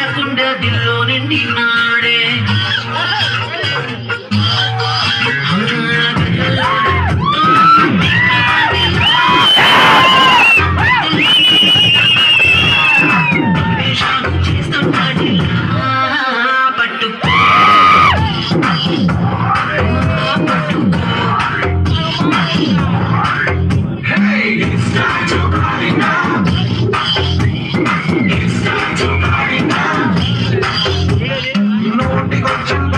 ఆడుతుండే దిల్లో నిండినా Thank you.